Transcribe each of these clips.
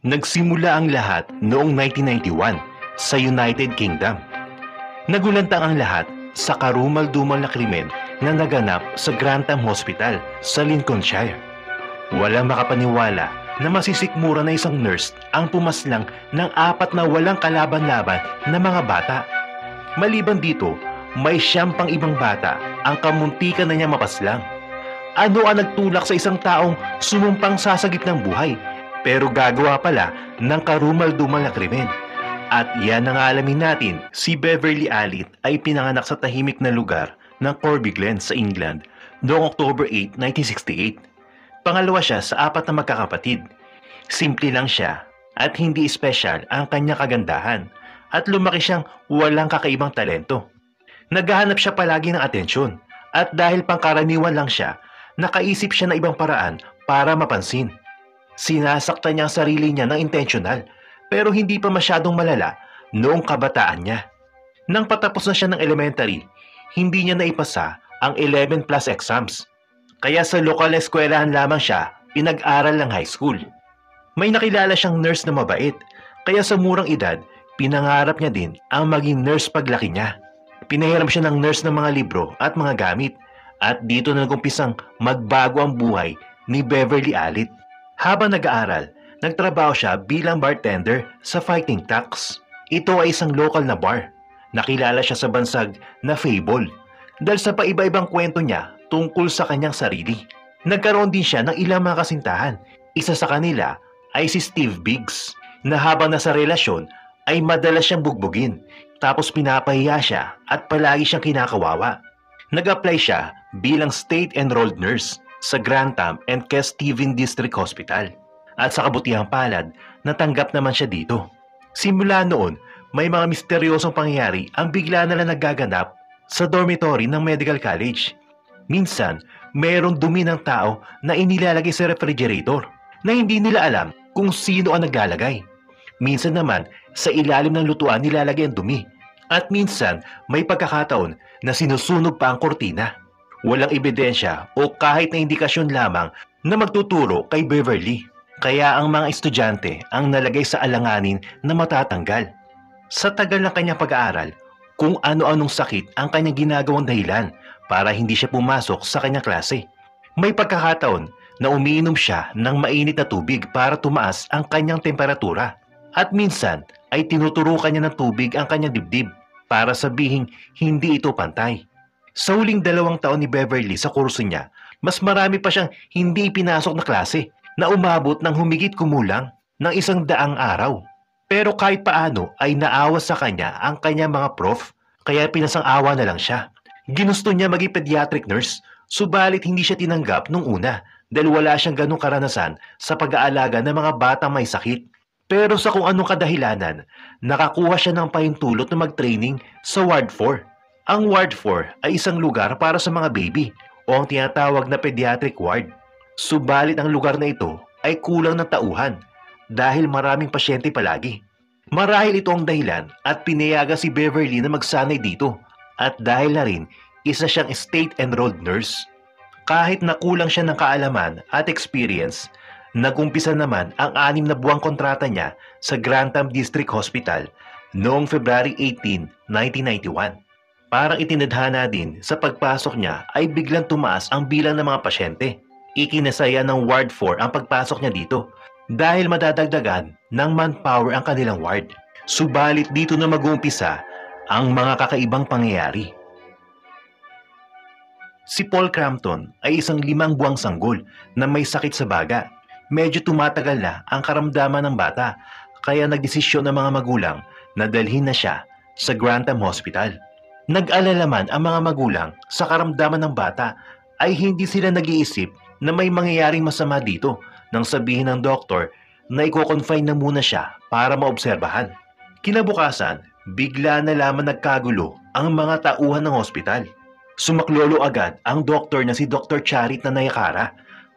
Nagsimula ang lahat noong 1991 sa United Kingdom. Nagulantang ang lahat sa karumal-dumal na krimen na naganap sa Grantham Hospital sa Lincolnshire. Walang makapaniwala na masisikmura na isang nurse ang pumaslang ng apat na walang kalaban-laban na mga bata. Maliban dito, may siyam pang ibang bata ang kamuntikan na niya mapaslang. Ano ang nagtulak sa isang taong sumumpang sasagip ng buhay pero gagawa pala ng karumal-dumal na krimen? At yan ang alamin natin, si Beverly Alit ay pinanganak sa tahimik na lugar ng Corby Glen sa England noong October 8, 1968. Pangalawa siya sa apat na magkakapatid. Simple lang siya at hindi special ang kanyang kagandahan at lumaki siyang walang kakaibang talento. Naghahanap siya palagi ng atensyon at dahil pangkaraniwan lang siya, nakaisip siya ng ibang paraan para mapansin. Sinasaktan niya ang sarili niya ng intentional pero hindi pa masyadong malala noong kabataan niya. Nang patapos na siya ng elementary, hindi niya naipasa ang 11 plus exams. Kaya sa lokal na eskwelahan lamang siya pinag-aral ng high school. May nakilala siyang nurse na mabait, kaya sa murang edad, pinangarap niya din ang maging nurse paglaki niya. Pinahiram siya ng nurse ng mga libro at mga gamit at dito na nagumpisang magbago ang buhay ni Beverly Alit. Habang nag-aaral, nagtrabaho siya bilang bartender sa Fighting Tax. Ito ay isang local na bar. Nakilala siya sa bansag na Fable dahil sa paiba-ibang kwento niya tungkol sa kanyang sarili. Nagkaroon din siya ng ilang mga kasintahan. Isa sa kanila ay si Steve Biggs na habang nasa relasyon ay madalas siyang bugbugin tapos pinapahiya siya at palagi siyang kinakawawa. Nag-apply siya bilang state enrolled nurse sa Grantham and Kes Stephen District Hospital. At sa kabutihang palad, natanggap naman siya dito. Simula noon, may mga misteryosong pangyayari ang bigla na lang nagaganap sa dormitory ng medical college. Minsan, mayroong dumi ng tao na inilalagay sa refrigerator na hindi nila alam kung sino ang naglalagay. Minsan naman, sa ilalim ng lutuan nilalagay ang dumi. At minsan, may pagkakataon na sinusunog pa ang kortina. Walang ebidensya o kahit na indikasyon lamang na magtuturo kay Beverly. Kaya ang mga estudyante ang nalagay sa alanganin na matatanggal. Sa tagal ng kanyang pag-aaral, kung ano-anong sakit ang kanyang ginagawang dahilan para hindi siya pumasok sa kanyang klase. May pagkakataon na umiinom siya ng mainit na tubig para tumaas ang kanyang temperatura. At minsan ay tinuturukan niya ng tubig ang kanyang dibdib para sabihing hindi ito pantay. Sa huling dalawang taon ni Beverly sa kurso niya, mas marami pa siyang hindi ipinasok na klase na umabot ng humigit kumulang ng isang daang araw. Pero kahit paano ay naawa sa kanya ang kanyang mga prof kaya pinasang-awa na lang siya. Ginusto niya maging pediatric nurse subalit hindi siya tinanggap nung una dahil wala siyang ganong karanasan sa pag-aalaga ng mga batang may sakit. Pero sa kung anong kadahilanan, nakakuha siya ng pahintulot na mag-training sa Ward 4 ang Ward 4 ay isang lugar para sa mga baby o ang tinatawag na pediatric ward. Subalit ang lugar na ito ay kulang ng tauhan dahil maraming pasyente palagi. Marahil ito ang dahilan at pinayaga si Beverly na magsanay dito at dahil na rin isa siyang state-enrolled nurse. Kahit nakulang siya ng kaalaman at experience, nagumpisa naman ang anim na buwang kontrata niya sa Grantham District Hospital noong February 18, 1991. Parang itinadhana din sa pagpasok niya ay biglang tumaas ang bilang ng mga pasyente. Ikinasaya ng Ward 4 ang pagpasok niya dito dahil madadagdagan ng manpower ang kanilang ward. Subalit dito na mag-uumpisa ang mga kakaibang pangyayari. Si Paul Crampton ay isang limang buwang sanggol na may sakit sa baga. Medyo tumatagal na ang karamdaman ng bata kaya nagdesisyon ng mga magulang na dalhin na siya sa Grantham Hospital. Nag-alala man ang mga magulang sa karamdaman ng bata ay hindi sila nag-iisip na may mangyayaring masama dito nang sabihin ng doktor na i-confine na muna siya para maobserbahan. Kinabukasan, bigla na lamang nagkagulo ang mga tauhan ng hospital. Sumaklolo agad ang doktor na si Dr. Charit na Nayakara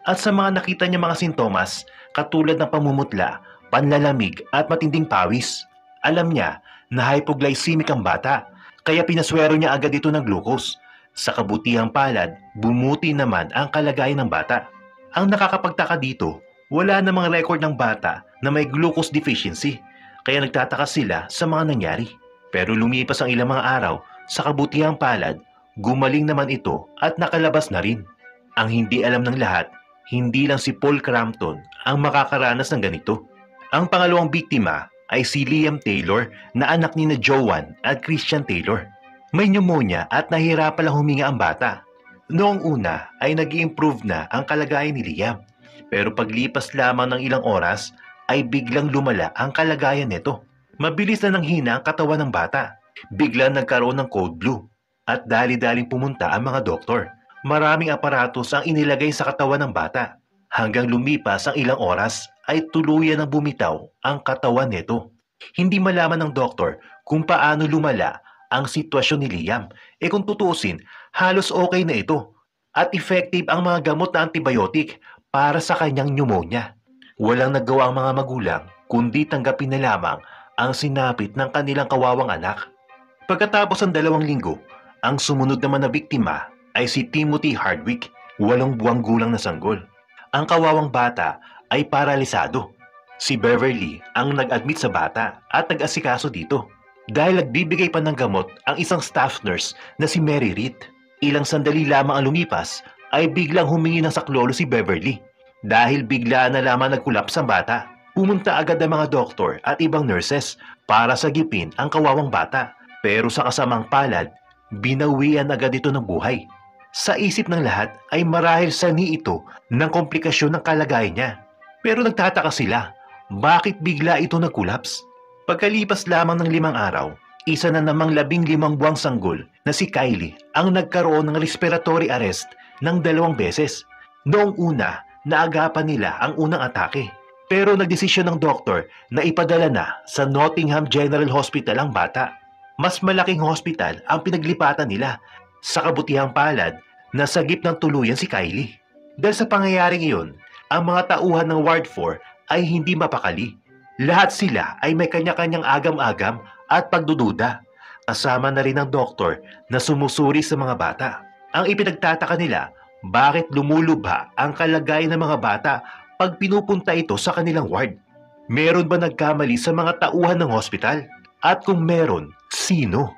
at sa mga nakita niya mga sintomas katulad ng pamumutla, panlalamig at matinding pawis. Alam niya na hypoglycemic ang bata kaya pinaswero niya agad ito ng glucose. Sa kabutihang palad, bumuti naman ang kalagayan ng bata. Ang nakakapagtaka dito, wala namang record ng bata na may glucose deficiency kaya nagtataka sila sa mga nangyari. Pero lumipas ang ilang mga araw, sa kabutihang palad, gumaling naman ito at nakalabas na rin. Ang hindi alam ng lahat, hindi lang si Paul Crampton ang makakaranas ng ganito. Ang pangalawang biktima ay si Liam Taylor na anak ni na Joanne at Christian Taylor. May pneumonia at nahihirapan lang huminga ang bata. Noong una ay nag improve na ang kalagayan ni Liam. Pero paglipas lamang ng ilang oras ay biglang lumala ang kalagayan nito. Mabilis na nanghina ang katawan ng bata. Biglang nagkaroon ng cold blue. At dali-daling pumunta ang mga doktor. Maraming aparatos ang inilagay sa katawan ng bata. Hanggang lumipas ang ilang oras ay tuluyan ng bumitaw ang katawan nito. Hindi malaman ng doktor kung paano lumala ang sitwasyon ni Liam. E kung tutusin, halos okay na ito. At effective ang mga gamot na antibiotic para sa kanyang pneumonia. Walang nagawa ang mga magulang kundi tanggapin na lamang ang sinapit ng kanilang kawawang anak. Pagkatapos ng dalawang linggo, ang sumunod naman na biktima ay si Timothy Hardwick, walong buwang gulang na sanggol. Ang kawawang bata ay paralisado. Si Beverly ang nag-admit sa bata at nag-asikaso dito. Dahil nagbibigay pa ng gamot ang isang staff nurse na si Mary Reed. Ilang sandali lamang ang lumipas ay biglang humingi ng saklolo si Beverly. Dahil bigla na lamang nagkulaps ang bata. Pumunta agad ang mga doktor at ibang nurses para sagipin ang kawawang bata. Pero sa kasamang palad, binawian agad ito ng buhay. Sa isip ng lahat ay marahil sani ito ng komplikasyon ng kalagayan niya. Pero nagtataka sila, bakit bigla ito nagkulaps? Pagkalipas lamang ng limang araw, isa na namang labing limang buwang sanggol na si Kylie ang nagkaroon ng respiratory arrest ng dalawang beses. Noong una, naagapan nila ang unang atake. Pero nagdesisyon ng doktor na ipadala na sa Nottingham General Hospital ang bata. Mas malaking hospital ang pinaglipatan nila sa kabutihang palad, nasagip ng tuluyan si Kylie. Dahil sa pangyayaring iyon, ang mga tauhan ng Ward 4 ay hindi mapakali. Lahat sila ay may kanya-kanyang agam-agam at pagdududa. Kasama na rin ang doktor na sumusuri sa mga bata. Ang ipinagtataka nila, bakit lumulubha ang kalagayan ng mga bata pag pinupunta ito sa kanilang ward? Meron ba nagkamali sa mga tauhan ng hospital? At kung meron, sino?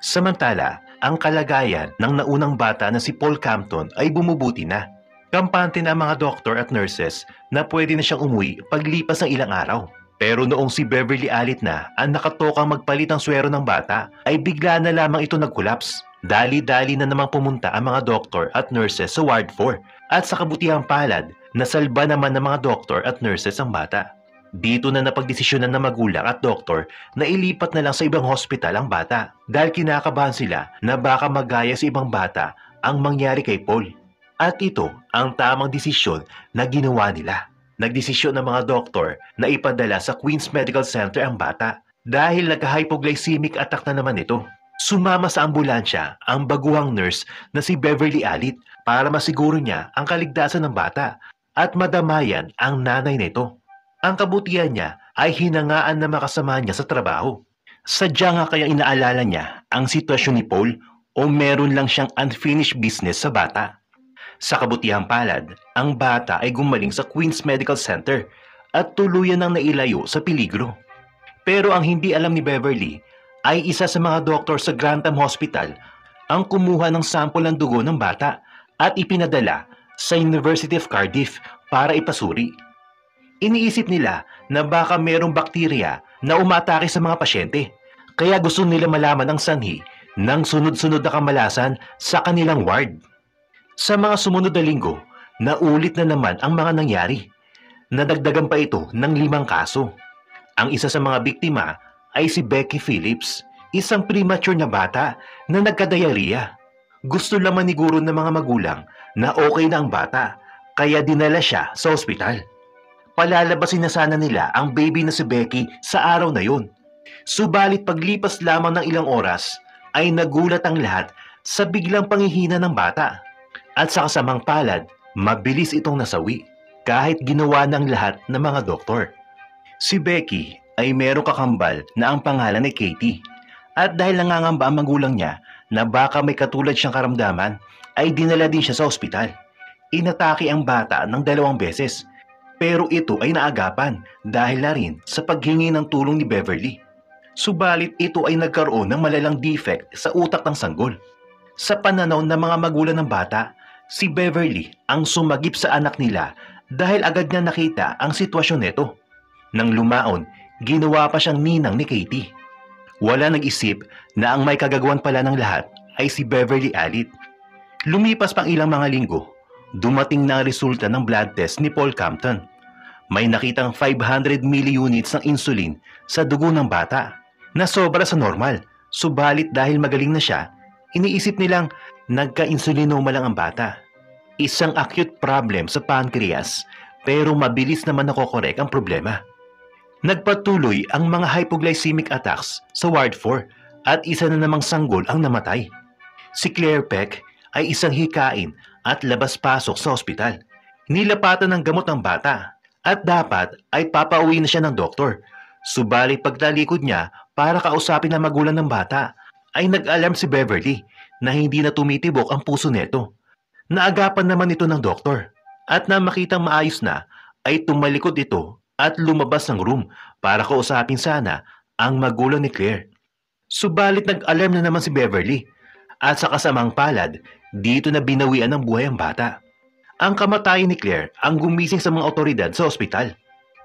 Samantala, ang kalagayan ng naunang bata na si Paul Campton ay bumubuti na. Kampante na ang mga doktor at nurses na pwede na siyang umuwi paglipas ng ilang araw. Pero noong si Beverly Alit na ang nakatokang magpalit ng swero ng bata, ay bigla na lamang ito nagkulaps. Dali-dali na namang pumunta ang mga doktor at nurses sa Ward 4 at sa kabutihang palad, nasalba naman ng mga doktor at nurses ang bata. Dito na napagdesisyonan ng magulang at doktor na ilipat na lang sa ibang hospital ang bata dahil kinakabahan sila na baka magaya sa ibang bata ang mangyari kay Paul. At ito ang tamang desisyon na ginawa nila. Nagdesisyon ng mga doktor na ipadala sa Queen's Medical Center ang bata dahil nagka-hypoglycemic attack na naman ito. Sumama sa ambulansya ang baguhang nurse na si Beverly Alit para masiguro niya ang kaligtasan ng bata at madamayan ang nanay nito. Ang kabutihan niya ay hinangaan na makasama niya sa trabaho. Sadya nga kaya inaalala niya ang sitwasyon ni Paul o meron lang siyang unfinished business sa bata. Sa kabutihang palad, ang bata ay gumaling sa Queen's Medical Center at tuluyan nang nailayo sa peligro. Pero ang hindi alam ni Beverly ay isa sa mga doktor sa Grantham Hospital ang kumuha ng sample ng dugo ng bata at ipinadala sa University of Cardiff para ipasuri. Iniisip nila na baka merong bakterya na umatake sa mga pasyente. Kaya gusto nila malaman ang sanhi ng sunod-sunod na kamalasan sa kanilang ward. Sa mga sumunod na linggo, naulit na naman ang mga nangyari. Nadagdagan pa ito ng limang kaso. Ang isa sa mga biktima ay si Becky Phillips, isang premature na bata na nagkadayariya. Gusto lamang ni guro ng mga magulang na okay na ang bata, kaya dinala siya sa ospital palalabasin na sana nila ang baby na si Becky sa araw na yun. Subalit paglipas lamang ng ilang oras, ay nagulat ang lahat sa biglang pangihina ng bata. At sa kasamang palad, mabilis itong nasawi kahit ginawa ng lahat ng mga doktor. Si Becky ay merong kakambal na ang pangalan ay Katie. At dahil nangangamba ang magulang niya na baka may katulad siyang karamdaman, ay dinala din siya sa ospital. Inatake ang bata ng dalawang beses Pero ito ay naagapan dahil na rin sa paghingi ng tulong ni Beverly. Subalit ito ay nagkaroon ng malalang defect sa utak ng sanggol. Sa pananaw ng mga magulang ng bata, si Beverly ang sumagip sa anak nila dahil agad niya nakita ang sitwasyon nito. Nang lumaon, ginawa pa siyang ninang ni Katie. Wala nag-isip na ang may kagagawan pala ng lahat ay si Beverly Alit. Lumipas pang ilang mga linggo, dumating na ang resulta ng blood test ni Paul Campton. May nakitang 500 milliunits ng insulin sa dugo ng bata na sobra sa normal. Subalit dahil magaling na siya, iniisip nilang nagka-insulinoma lang ang bata. Isang acute problem sa pancreas pero mabilis naman nakokorek ang problema. Nagpatuloy ang mga hypoglycemic attacks sa Ward 4 at isa na namang sanggol ang namatay. Si Claire Peck ay isang hikain at labas-pasok sa ospital. Nilapatan ng gamot ang bata at dapat ay papauwi na siya ng doktor. Subalit pagtalikod niya para kausapin ang magulang ng bata, ay nag-alarm si Beverly na hindi na tumitibok ang puso nito. Naagapan naman ito ng doktor at na makitang maayos na ay tumalikod ito at lumabas ng room para kausapin sana ang magulang ni Claire. Subalit nag-alarm na naman si Beverly at sa kasamang palad, dito na binawian ng buhay ang bata. Ang kamatayan ni Claire ang gumising sa mga otoridad sa ospital.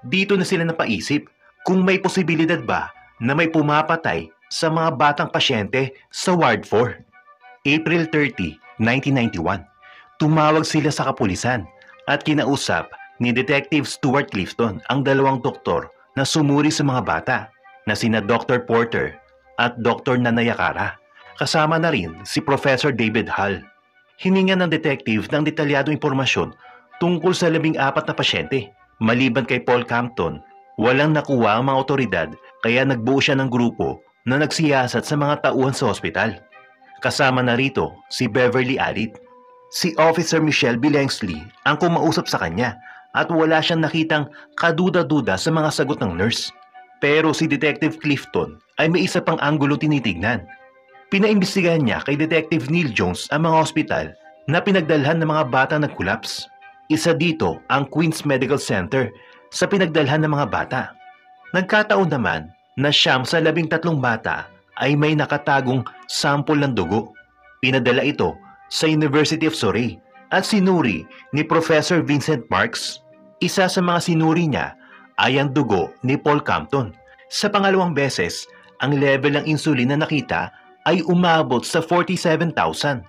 Dito na sila napaisip kung may posibilidad ba na may pumapatay sa mga batang pasyente sa Ward 4. April 30, 1991. Tumawag sila sa kapulisan at kinausap ni Detective Stuart Clifton ang dalawang doktor na sumuri sa mga bata na sina Dr. Porter at Dr. Nanayakara. Kasama na rin si Professor David Hall. Hininga ng detective ng detalyadong impormasyon tungkol sa labing apat na pasyente. Maliban kay Paul Campton, walang nakuha ang mga otoridad kaya nagbuo siya ng grupo na nagsiyasat sa mga tauhan sa ospital. Kasama na rito si Beverly Alit. Si Officer Michelle Billingsley ang kumausap sa kanya at wala siyang nakitang kaduda-duda sa mga sagot ng nurse. Pero si Detective Clifton ay may isa pang anggulo tinitignan. Pinaimbestigahan niya kay Detective Neil Jones ang mga ospital na pinagdalhan ng mga bata nag-collapse. Isa dito ang Queen's Medical Center sa pinagdalhan ng mga bata. Nagkataon naman na siyam sa labing tatlong bata ay may nakatagong sample ng dugo. Pinadala ito sa University of Surrey at sinuri ni Professor Vincent Marks. Isa sa mga sinuri niya ay ang dugo ni Paul Campton. Sa pangalawang beses, ang level ng insulin na nakita ay umabot sa 47,000.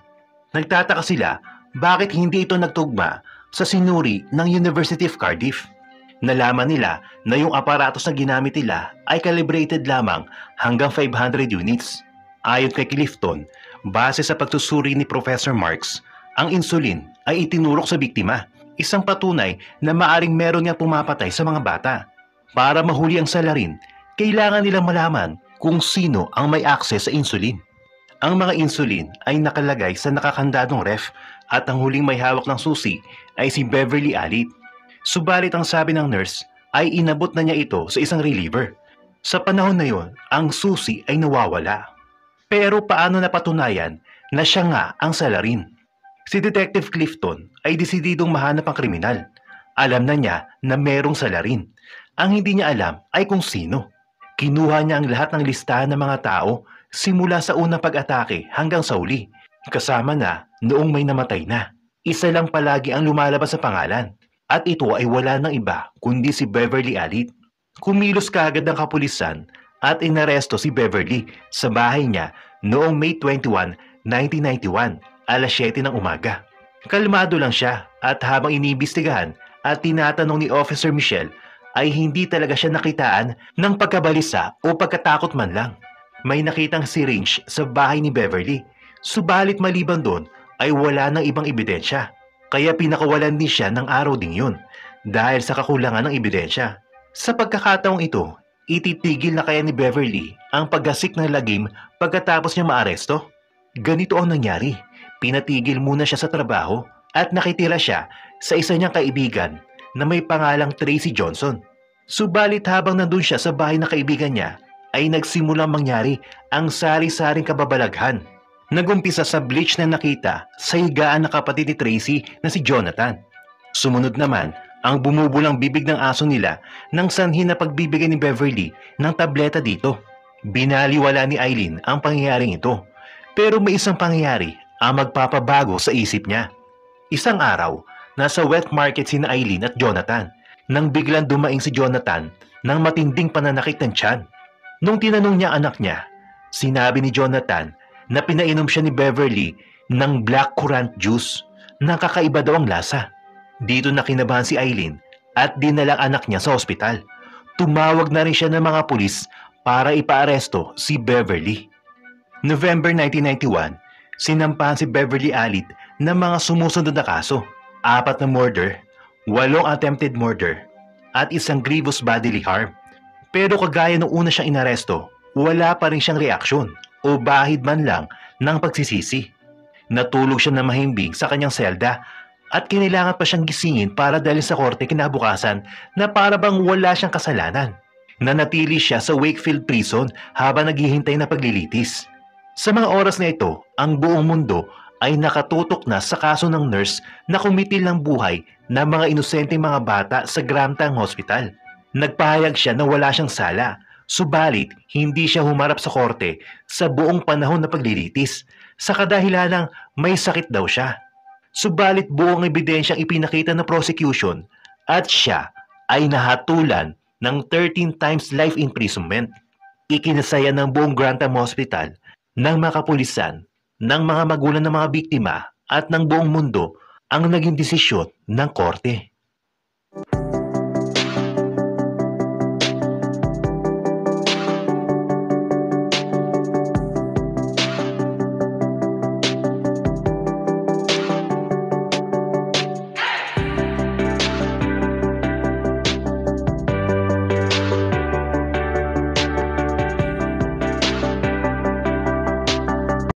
Nagtataka sila bakit hindi ito nagtugma sa sinuri ng University of Cardiff. Nalaman nila na yung aparatos na ginamit nila ay calibrated lamang hanggang 500 units. Ayon kay Clifton, base sa pagsusuri ni Professor Marks, ang insulin ay itinurok sa biktima, isang patunay na maaring meron niya pumapatay sa mga bata. Para mahuli ang salarin, kailangan nilang malaman kung sino ang may access sa insulin. Ang mga insulin ay nakalagay sa nakakandadong ref at ang huling may hawak ng susi ay si Beverly Alit. Subalit ang sabi ng nurse ay inabot na niya ito sa isang reliever. Sa panahon na yon, ang susi ay nawawala. Pero paano napatunayan na siya nga ang salarin? Si Detective Clifton ay desididong mahanap ang kriminal. Alam na niya na merong salarin. Ang hindi niya alam ay kung sino. Kinuha niya ang lahat ng listahan ng mga tao simula sa unang pag-atake hanggang sa uli. Kasama na noong may namatay na. Isa lang palagi ang lumalabas sa pangalan. At ito ay wala ng iba kundi si Beverly Alit. Kumilos kaagad ang kapulisan at inaresto si Beverly sa bahay niya noong May 21, 1991, alas 7 ng umaga. Kalmado lang siya at habang iniimbestigahan at tinatanong ni Officer Michelle ay hindi talaga siya nakitaan ng pagkabalisa o pagkatakot man lang. May nakitang syringe sa bahay ni Beverly, subalit maliban doon ay wala ng ibang ebidensya. Kaya pinakawalan din siya ng araw ding yun dahil sa kakulangan ng ebidensya. Sa pagkakataong ito, ititigil na kaya ni Beverly ang paggasik ng lagim pagkatapos niya maaresto? Ganito ang nangyari. Pinatigil muna siya sa trabaho at nakitira siya sa isa niyang kaibigan na may pangalang Tracy Johnson. Subalit habang nandun siya sa bahay na kaibigan niya, ay nagsimulang mangyari ang sari-saring kababalaghan. Nagumpisa sa bleach na nakita sa higaan na kapatid ni Tracy na si Jonathan. Sumunod naman ang bumubulang bibig ng aso nila nang sanhin na pagbibigay ni Beverly ng tableta dito. Binaliwala ni Eileen ang pangyayaring ito. Pero may isang pangyayari ang magpapabago sa isip niya. Isang araw, nasa wet market si Eileen at Jonathan nang biglang dumaing si Jonathan ng matinding pananakit ng tiyan. Nung tinanong niya anak niya, sinabi ni Jonathan na pinainom siya ni Beverly ng black currant juice na kakaiba daw ang lasa. Dito na kinabahan si Eileen at dinalang anak niya sa ospital. Tumawag na rin siya ng mga pulis para ipaaresto si Beverly. November 1991, sinampahan si Beverly Alit ng mga sumusunod na kaso. Apat na murder, walong attempted murder, at isang grievous bodily harm. Pero kagaya nung una siyang inaresto, wala pa rin siyang reaksyon o bahid man lang ng pagsisisi. Natulog siya na mahimbing sa kanyang selda at kinailangan pa siyang gisingin para dalhin sa korte kinabukasan na para bang wala siyang kasalanan. Nanatili siya sa Wakefield Prison habang naghihintay na paglilitis. Sa mga oras na ito, ang buong mundo ay nakatutok na sa kaso ng nurse na kumitil ng buhay ng mga inosenteng mga bata sa Gramtang Hospital. Nagpahayag siya na wala siyang sala, subalit hindi siya humarap sa korte sa buong panahon na paglilitis sa kadahilanang may sakit daw siya. Subalit buong ebidensyang ipinakita ng prosecution at siya ay nahatulan ng 13 times life imprisonment. Ikinasaya ng buong Grantham Hospital ng mga kapulisan, ng mga magulang ng mga biktima at ng buong mundo ang naging desisyon ng korte.